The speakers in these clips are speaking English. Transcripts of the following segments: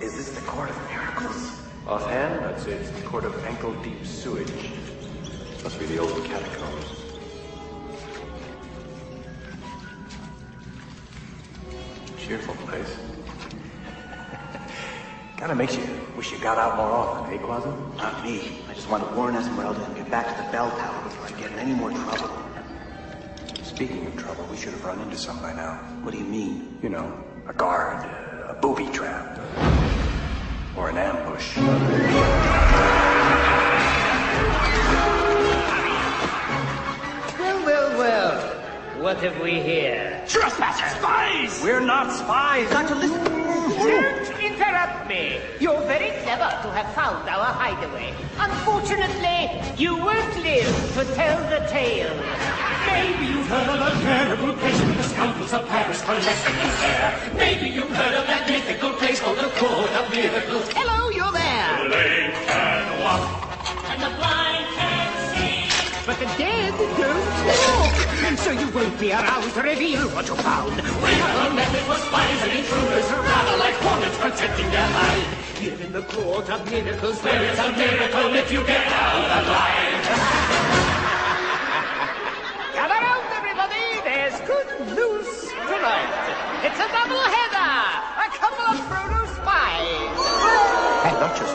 Is this the Court of Miracles? Offhand, I'd say it's the court of ankle-deep sewage. Must be the old catacombs. Cheerful place. Kinda makes you wish you got out more often, eh, Quasar? Not me. I just want to warn Esmeralda and get back to the bell tower before I get in any more trouble. Speaking of trouble, we should have run into some by now. What do you mean? You know, a guard, a booby trap, or an ambush. Well, well, well. What have we here? Trespassers! Spies! We're not spies! Got to listen. Don't interrupt me. You're very clever to have found our hideaway. Unfortunately, you won't live to tell the tale. Maybe you've heard of a terrible place where the scoundrels of Paris collecting his hair. Maybe you've heard of that don't talk. So you won't be around to reveal what you found. A method for spies and intruders rattle like hornets protecting their line. Here in the court of miracles, Where it's a miracle if you get out alive.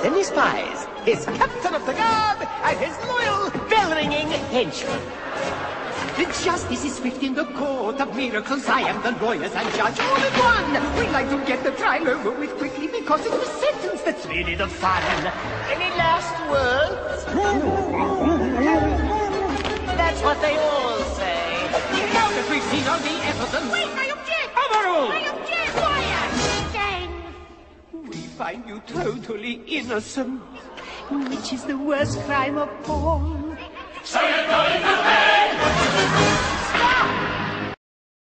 Just any spies. His captain of the guard and his loyal bell-ringing henchman. The justice is swift in the court of miracles. I am the lawyers and judge all in one. We like to get the trial over with quickly because it's the sentence that's really the fun. Any last words? That's what they all say. Now that we've seen all the evidence. Wait, I object! Overruled! Find you totally innocent. Which is the worst crime of all. So